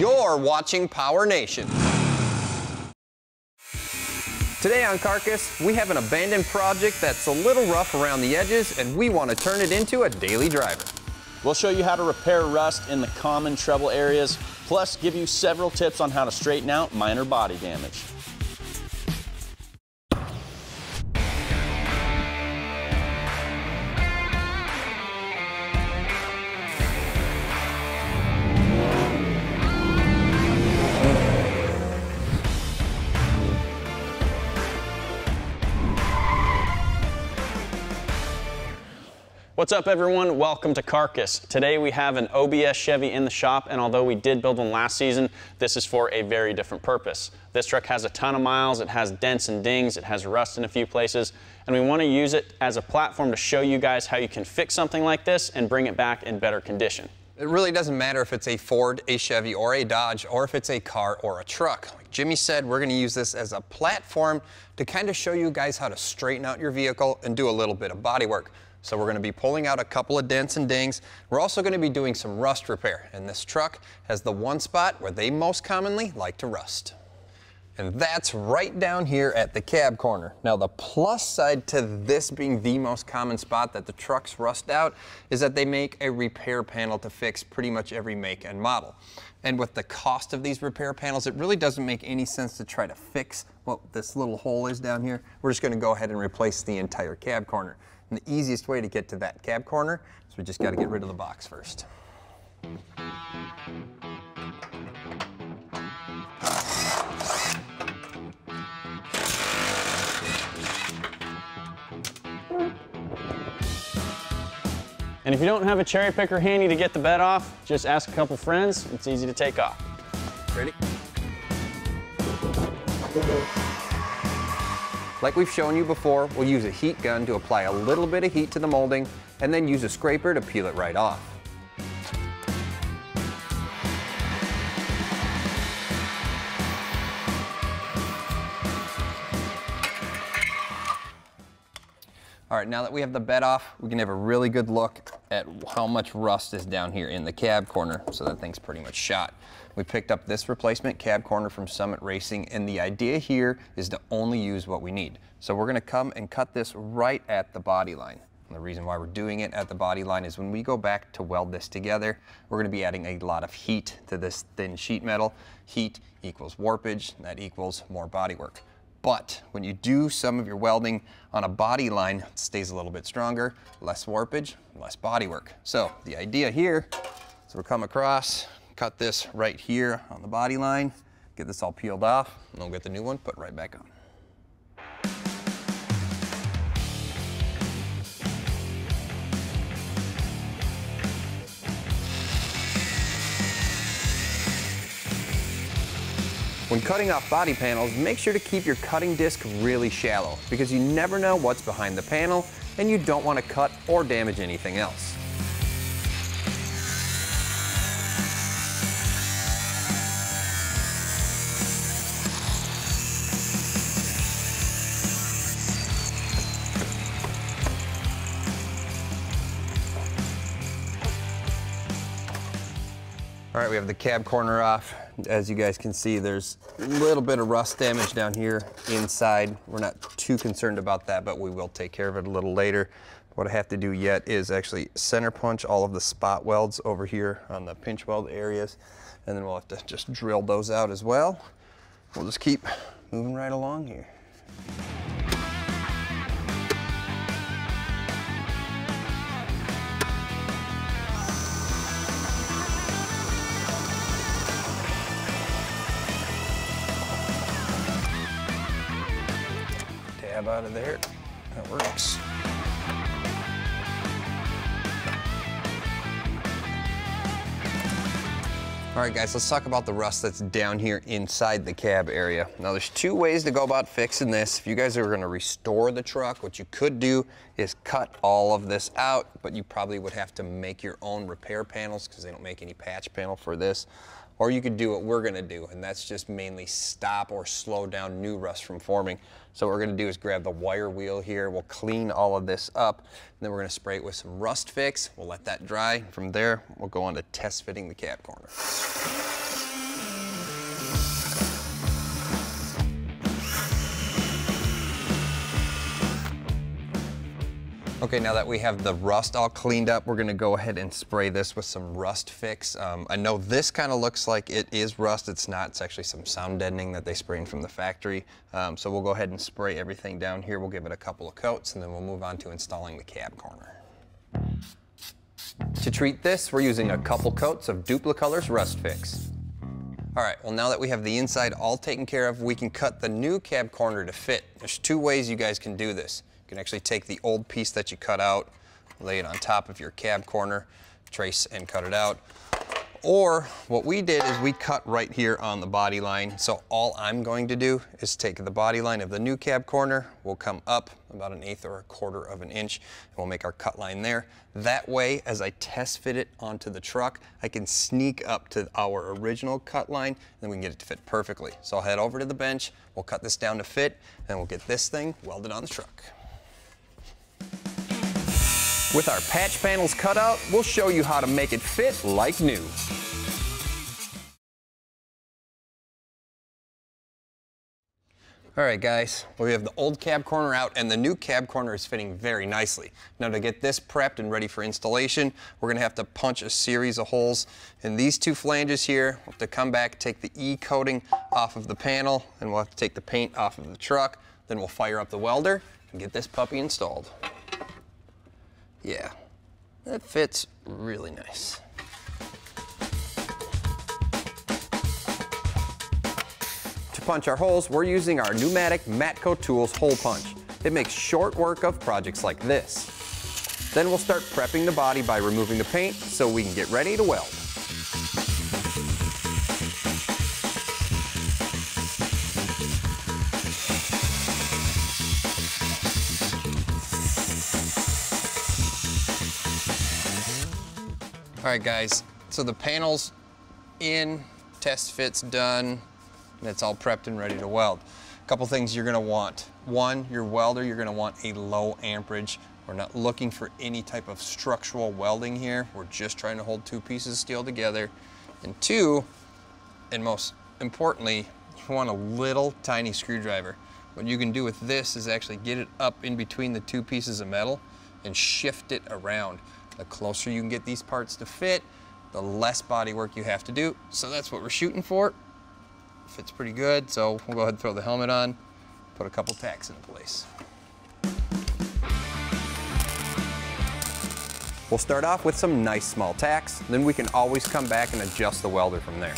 You're watching Power Nation. Today on Carcass, we have an abandoned project that's a little rough around the edges and we want to turn it into a daily driver. We'll show you how to repair rust in the common trouble areas, plus give you several tips on how to straighten out minor body damage. What's up everyone? Welcome to Carcass. Today we have an OBS Chevy in the shop and although we did build one last season, this is for a very different purpose. This truck has a ton of miles, it has dents and dings, it has rust in a few places, and we want to use it as a platform to show you guys how you can fix something like this and bring it back in better condition. It really doesn't matter if it's a Ford, a Chevy, or a Dodge, or if it's a car or a truck. Like Jimmy said, we're gonna use this as a platform to kind of show you guys how to straighten out your vehicle and do a little bit of body work. So we're gonna be pulling out a couple of dents and dings. We're also gonna be doing some rust repair. And this truck has the one spot where they most commonly like to rust. And that's right down here at the cab corner. Now the plus side to this being the most common spot that the trucks rust out is that they make a repair panel to fix pretty much every make and model. And with the cost of these repair panels, it really doesn't make any sense to try to fix what this little hole is down here. We're just gonna go ahead and replace the entire cab corner. And the easiest way to get to that cab corner is we just got to get rid of the box first. And if you don't have a cherry picker handy to get the bed off, just ask a couple friends, it's easy to take off. Ready? Like we've shown you before, we'll use a heat gun to apply a little bit of heat to the molding and then use a scraper to peel it right off. All right, now that we have the bed off, we can have a really good look at how much rust is down here in the cab corner. So that thing's pretty much shot. We picked up this replacement cab corner from Summit Racing, and the idea here is to only use what we need. So we're gonna come and cut this right at the body line. And the reason why we're doing it at the body line is when we go back to weld this together, we're gonna be adding a lot of heat to this thin sheet metal. Heat equals warpage, that equals more body work. But when you do some of your welding on a body line, it stays a little bit stronger, less warpage, less body work. So the idea here is we'll come across, cut this right here on the body line, get this all peeled off, and we'll get the new one put right back on. When cutting off body panels, make sure to keep your cutting disc really shallow because you never know what's behind the panel and you don't want to cut or damage anything else. All right, we have the cab corner off. As you guys can see, there's a little bit of rust damage down here inside. We're not too concerned about that, but we will take care of it a little later. What I have to do yet is actually center punch all of the spot welds over here on the pinch weld areas, and then we'll have to just drill those out as well. We'll just keep moving right along here. Out of there. That works. All right, guys, let's talk about the rust that's down here inside the cab area. Now, there's two ways to go about fixing this. If you guys are gonna restore the truck, what you could do is cut all of this out, but you probably would have to make your own repair panels because they don't make any patch panel for this. Or you could do what we're gonna do, and that's just mainly stop or slow down new rust from forming. So what we're gonna do is grab the wire wheel here, we'll clean all of this up, then we're gonna spray it with some rust fix. We'll let that dry. From there, we'll go on to test fitting the cab corner. Okay, now that we have the rust all cleaned up, we're gonna go ahead and spray this with some rust fix. Um, I know this kind of looks like it is rust. It's not, it's actually some sound deadening that they sprayed from the factory. Um, so we'll go ahead and spray everything down here. We'll give it a couple of coats and then we'll move on to installing the cab corner. To treat this, we're using a couple coats of Duplicolors Rust Fix. All right, well now that we have the inside all taken care of, we can cut the new cab corner to fit. There's two ways you guys can do this can actually take the old piece that you cut out, lay it on top of your cab corner, trace and cut it out. Or what we did is we cut right here on the body line. So all I'm going to do is take the body line of the new cab corner, we'll come up about an eighth or a quarter of an inch, and we'll make our cut line there. That way, as I test fit it onto the truck, I can sneak up to our original cut line, and then we can get it to fit perfectly. So I'll head over to the bench, we'll cut this down to fit, and we'll get this thing welded on the truck. With our patch panels cut out, we'll show you how to make it fit like new. All right guys, well, we have the old cab corner out and the new cab corner is fitting very nicely. Now to get this prepped and ready for installation, we're gonna have to punch a series of holes in these two flanges here. We'll have to come back, take the E coating off of the panel, and we'll have to take the paint off of the truck. Then we'll fire up the welder and get this puppy installed. Yeah, that fits really nice. To punch our holes, we're using our pneumatic Matco Tools hole punch. It makes short work of projects like this. Then we'll start prepping the body by removing the paint so we can get ready to weld. All right, guys, so the panel's in, test fit's done, and it's all prepped and ready to weld. A couple things you're gonna want. One, your welder, you're gonna want a low amperage. We're not looking for any type of structural welding here. We're just trying to hold two pieces of steel together. And two, and most importantly, you want a little tiny screwdriver. What you can do with this is actually get it up in between the two pieces of metal and shift it around. The closer you can get these parts to fit, the less body work you have to do. So that's what we're shooting for. Fits pretty good, so we'll go ahead and throw the helmet on, put a couple tacks into place. We'll start off with some nice small tacks, then we can always come back and adjust the welder from there.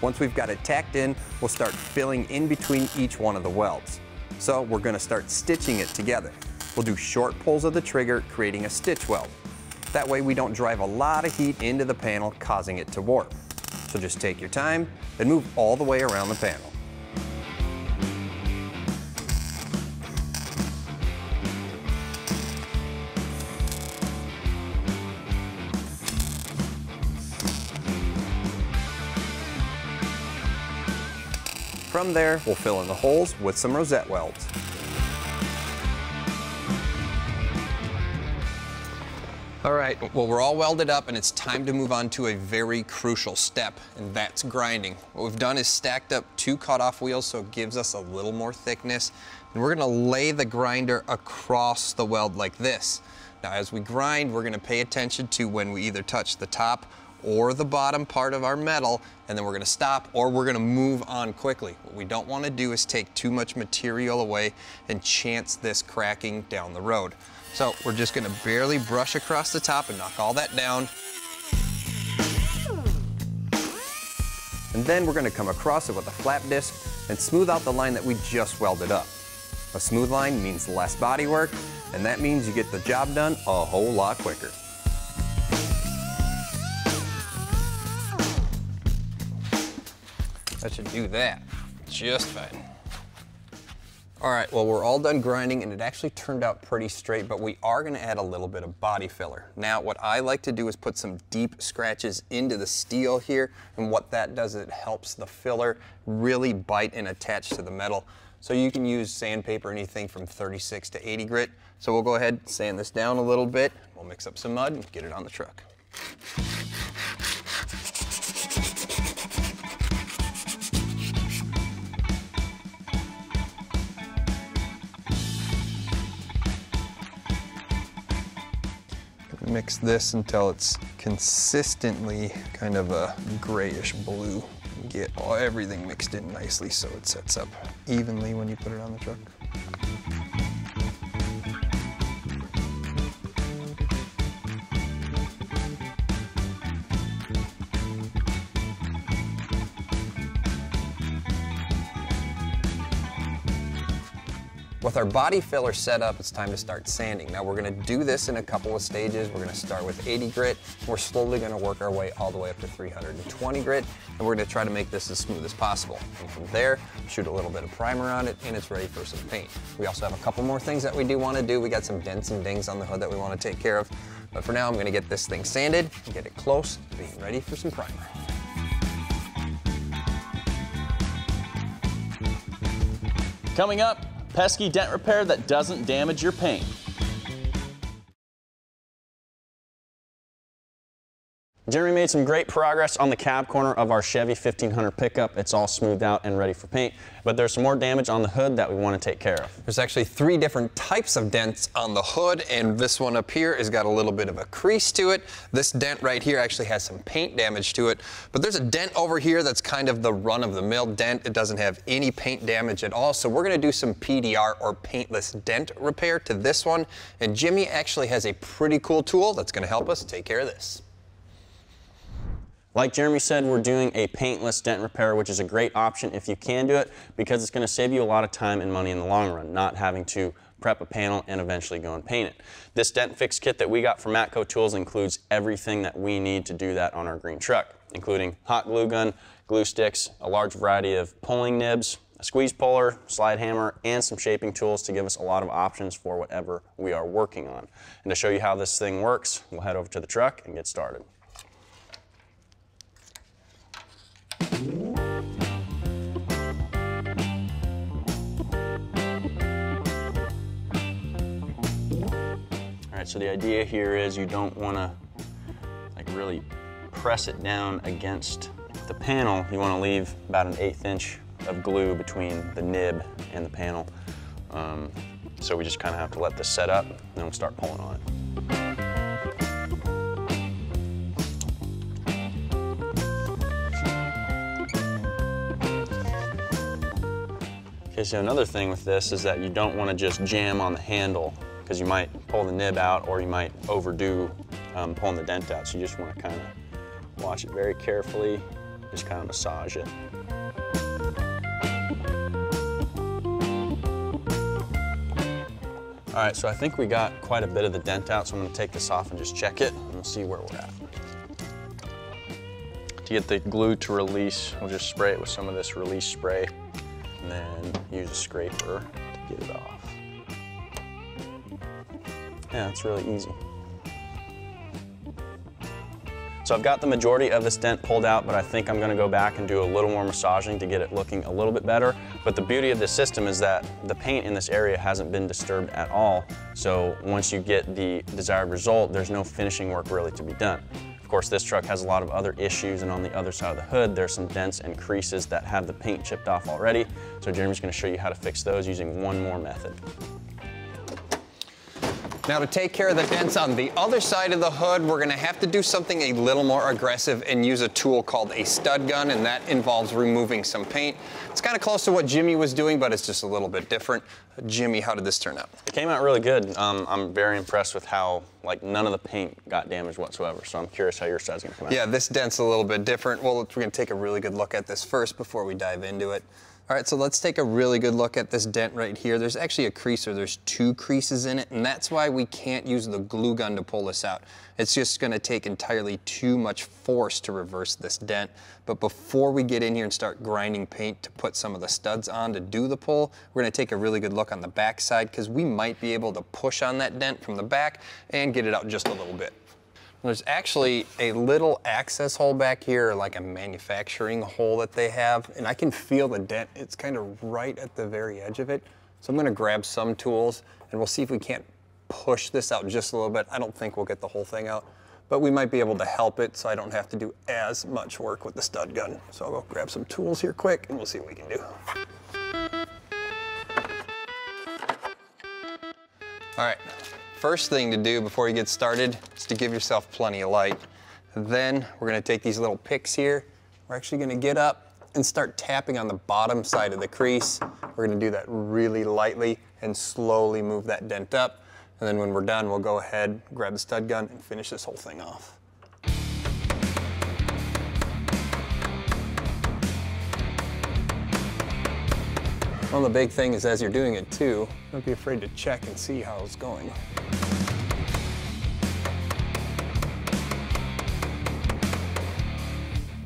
Once we've got it tacked in, we'll start filling in between each one of the welds. So we're gonna start stitching it together. We'll do short pulls of the trigger, creating a stitch weld. That way we don't drive a lot of heat into the panel, causing it to warp. So just take your time and move all the way around the panel. There, we'll fill in the holes with some rosette welds. All right, well, we're all welded up and it's time to move on to a very crucial step, and that's grinding. What we've done is stacked up two cutoff wheels so it gives us a little more thickness, and we're gonna lay the grinder across the weld like this. Now, as we grind, we're gonna pay attention to when we either touch the top or the bottom part of our metal, and then we're gonna stop or we're gonna move on quickly. What we don't wanna do is take too much material away and chance this cracking down the road. So we're just gonna barely brush across the top and knock all that down. And then we're gonna come across it with a flap disc and smooth out the line that we just welded up. A smooth line means less body work, and that means you get the job done a whole lot quicker. That should do that just fine. All right, well, we're all done grinding and it actually turned out pretty straight, but we are gonna add a little bit of body filler. Now, what I like to do is put some deep scratches into the steel here, and what that does is it helps the filler really bite and attach to the metal. So you can use sandpaper, anything from 36 to 80 grit. So we'll go ahead, sand this down a little bit, we'll mix up some mud and get it on the truck. Mix this until it's consistently kind of a grayish blue. Get all, everything mixed in nicely so it sets up evenly when you put it on the truck. With our body filler set up, it's time to start sanding. Now we're gonna do this in a couple of stages. We're gonna start with 80 grit. We're slowly gonna work our way all the way up to 320 grit, and we're gonna try to make this as smooth as possible. And from there, shoot a little bit of primer on it, and it's ready for some paint. We also have a couple more things that we do wanna do. We got some dents and dings on the hood that we wanna take care of. But for now, I'm gonna get this thing sanded, and get it close being ready for some primer. Coming up, pesky dent repair that doesn't damage your paint. Jeremy made some great progress on the cab corner of our Chevy 1500 pickup. It's all smoothed out and ready for paint, but there's some more damage on the hood that we want to take care of. There's actually three different types of dents on the hood, and this one up here has got a little bit of a crease to it. This dent right here actually has some paint damage to it, but there's a dent over here that's kind of the run-of-the-mill dent. It doesn't have any paint damage at all, so we're gonna do some PDR or paintless dent repair to this one, and Jimmy actually has a pretty cool tool that's gonna help us take care of this. Like Jeremy said, we're doing a paintless dent repair, which is a great option if you can do it because it's going to save you a lot of time and money in the long run, not having to prep a panel and eventually go and paint it. This dent fix kit that we got from Matco Tools includes everything that we need to do that on our green truck, including hot glue gun, glue sticks, a large variety of pulling nibs, a squeeze puller, slide hammer, and some shaping tools to give us a lot of options for whatever we are working on. And to show you how this thing works, we'll head over to the truck and get started. Right, so the idea here is you don't want to like really press it down against the panel. You want to leave about an eighth inch of glue between the nib and the panel. Um, so we just kind of have to let this set up, and then we'll start pulling on it. Okay, so another thing with this is that you don't want to just jam on the handle because you might pull the nib out or you might overdo um, pulling the dent out. So you just want to kind of watch it very carefully, just kind of massage it. All right, so I think we got quite a bit of the dent out, so I'm gonna take this off and just check it, and we'll see where we're at. To get the glue to release, we'll just spray it with some of this release spray, and then use a scraper to get it off. Yeah, it's really easy. So I've got the majority of this dent pulled out, but I think I'm gonna go back and do a little more massaging to get it looking a little bit better. But the beauty of this system is that the paint in this area hasn't been disturbed at all. So once you get the desired result, there's no finishing work really to be done. Of course, this truck has a lot of other issues, and on the other side of the hood, there's some dents and creases that have the paint chipped off already. So Jeremy's gonna show you how to fix those using one more method. Now to take care of the dents on the other side of the hood, we're gonna have to do something a little more aggressive and use a tool called a stud gun, and that involves removing some paint. It's kind of close to what Jimmy was doing, but it's just a little bit different. Jimmy, how did this turn out? It came out really good. Um, I'm very impressed with how like none of the paint got damaged whatsoever. So I'm curious how your side's gonna come out. Yeah, this dent's a little bit different. Well, we're gonna take a really good look at this first before we dive into it. All right, so let's take a really good look at this dent right here. There's actually a crease, or there's two creases in it, and that's why we can't use the glue gun to pull this out. It's just gonna take entirely too much force to reverse this dent. But before we get in here and start grinding paint to put some of the studs on to do the pull, we're gonna take a really good look on the back side because we might be able to push on that dent from the back and get it out just a little bit. There's actually a little access hole back here, like a manufacturing hole that they have, and I can feel the dent. It's kind of right at the very edge of it. So I'm gonna grab some tools and we'll see if we can't push this out just a little bit. I don't think we'll get the whole thing out, but we might be able to help it so I don't have to do as much work with the stud gun. So I'll go grab some tools here quick and we'll see what we can do. All right, First thing to do before you get started is to give yourself plenty of light. Then we're gonna take these little picks here. We're actually gonna get up and start tapping on the bottom side of the crease. We're gonna do that really lightly and slowly move that dent up. And then when we're done, we'll go ahead, grab the stud gun and finish this whole thing off. Well, the big thing is as you're doing it too, don't be afraid to check and see how it's going.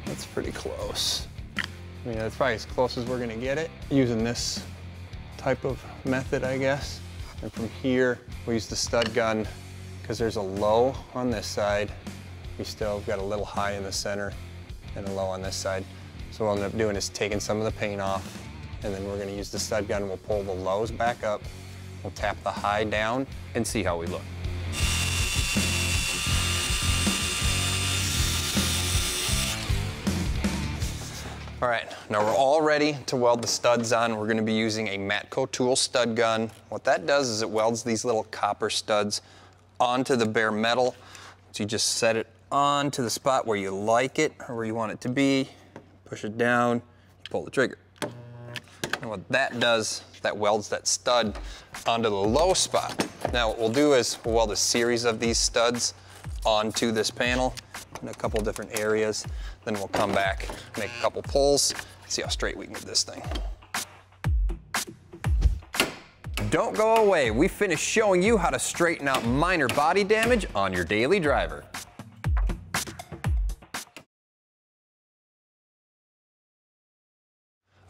That's pretty close. I mean, that's probably as close as we're gonna get it using this type of method, I guess. And from here, we use the stud gun because there's a low on this side. We still got a little high in the center and a low on this side. So what I'll end up doing is taking some of the paint off, and then we're gonna use the stud gun. We'll pull the lows back up, we'll tap the high down, and see how we look. All right, now we're all ready to weld the studs on. We're gonna be using a Matco tool stud gun. What that does is it welds these little copper studs onto the bare metal. So you just set it onto the spot where you like it or where you want it to be, push it down, pull the trigger. And what that does, that welds that stud onto the low spot. Now what we'll do is we'll weld a series of these studs onto this panel in a couple different areas. Then we'll come back, make a couple pulls, see how straight we can get this thing. Don't go away. We finished showing you how to straighten out minor body damage on your daily driver.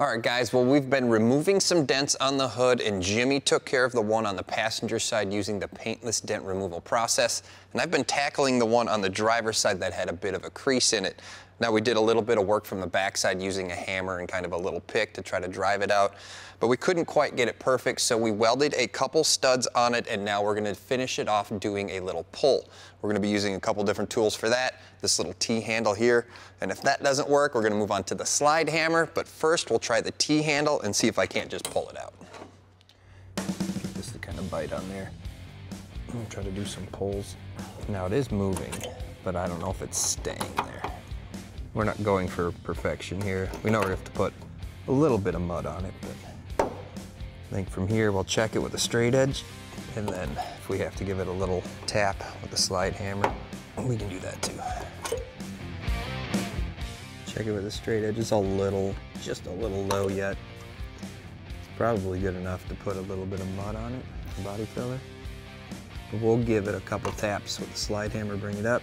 All right, guys, well, we've been removing some dents on the hood, and Jimmy took care of the one on the passenger side using the paintless dent removal process. And I've been tackling the one on the driver's side that had a bit of a crease in it. Now, we did a little bit of work from the backside using a hammer and kind of a little pick to try to drive it out, but we couldn't quite get it perfect, so we welded a couple studs on it, and now we're gonna finish it off doing a little pull. We're gonna be using a couple different tools for that, this little T-handle here, and if that doesn't work, we're gonna move on to the slide hammer, but first we'll try the T-handle and see if I can't just pull it out. Get this to kind of bite on there. I'm gonna try to do some pulls. Now it is moving, but I don't know if it's staying there. We're not going for perfection here. We know we have to put a little bit of mud on it, but I think from here we'll check it with a straight edge, and then if we have to give it a little tap with a slide hammer, we can do that too. Check it with a straight edge. It's a little, just a little low yet. It's probably good enough to put a little bit of mud on it, body filler. But we'll give it a couple taps with the slide hammer, bring it up.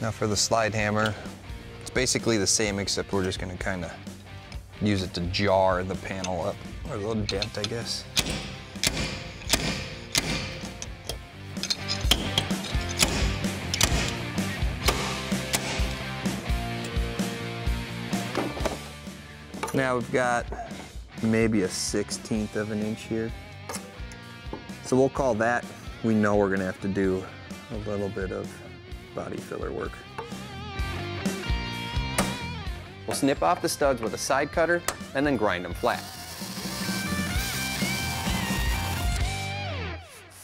Now for the slide hammer, it's basically the same except we're just gonna kind of use it to jar the panel up, or a little dent, I guess. Now we've got maybe a 16th of an inch here. So we'll call that, we know we're gonna have to do a little bit of body filler work. We'll snip off the studs with a side cutter and then grind them flat.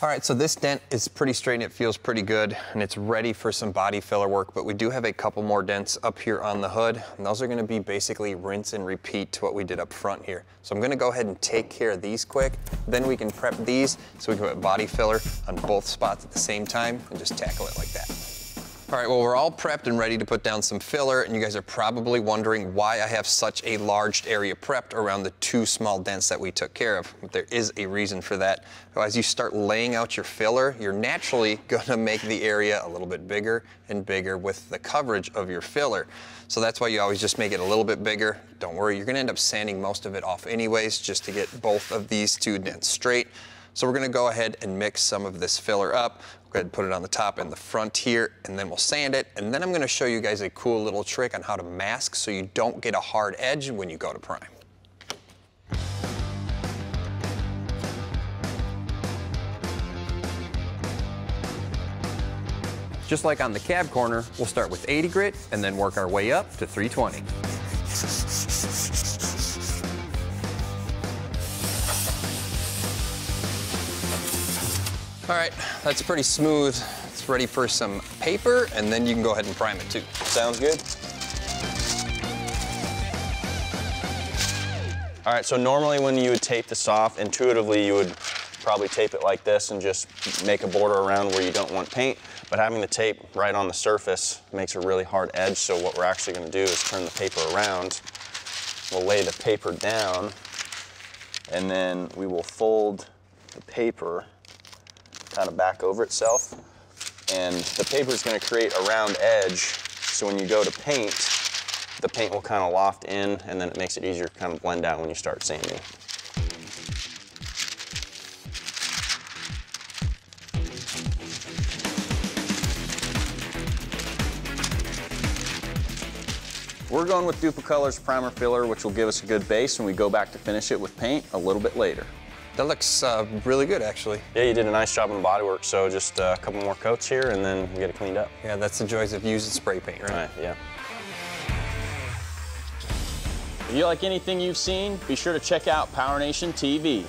All right, so this dent is pretty straight and it feels pretty good and it's ready for some body filler work, but we do have a couple more dents up here on the hood and those are gonna be basically rinse and repeat to what we did up front here. So I'm gonna go ahead and take care of these quick, then we can prep these so we can put body filler on both spots at the same time and just tackle it like that. All right, well, we're all prepped and ready to put down some filler, and you guys are probably wondering why I have such a large area prepped around the two small dents that we took care of. But there is a reason for that. As you start laying out your filler, you're naturally gonna make the area a little bit bigger and bigger with the coverage of your filler. So that's why you always just make it a little bit bigger. Don't worry, you're gonna end up sanding most of it off anyways, just to get both of these two dents straight. So we're gonna go ahead and mix some of this filler up. Go ahead and put it on the top and the front here, and then we'll sand it. And then I'm gonna show you guys a cool little trick on how to mask so you don't get a hard edge when you go to prime. Just like on the cab corner, we'll start with 80 grit and then work our way up to 320. All right, that's pretty smooth. It's ready for some paper, and then you can go ahead and prime it too. Sounds good. All right, so normally when you would tape this off, intuitively you would probably tape it like this and just make a border around where you don't want paint, but having the tape right on the surface makes a really hard edge, so what we're actually gonna do is turn the paper around. We'll lay the paper down, and then we will fold the paper kind of back over itself. And the paper is going to create a round edge, so when you go to paint, the paint will kind of loft in, and then it makes it easier to kind of blend out when you start sanding. We're going with Duplicolors Primer Filler, which will give us a good base when we go back to finish it with paint a little bit later. That looks uh, really good, actually. Yeah, you did a nice job on the bodywork, so just uh, a couple more coats here and then we get it cleaned up. Yeah, that's the joys of using spray paint, right? All right, yeah. If you like anything you've seen, be sure to check out Power Nation TV.